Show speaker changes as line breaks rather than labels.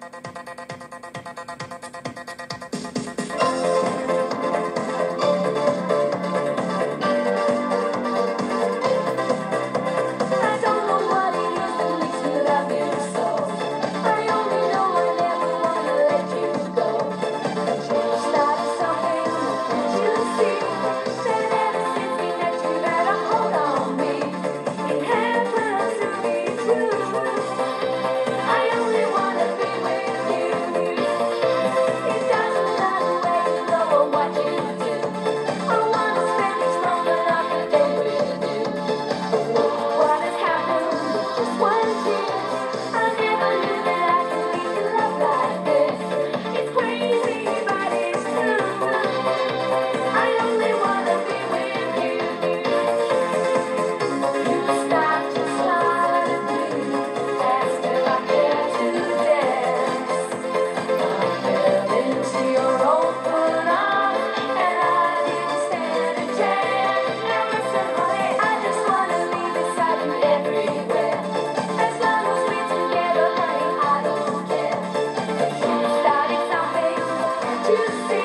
Thank you. Você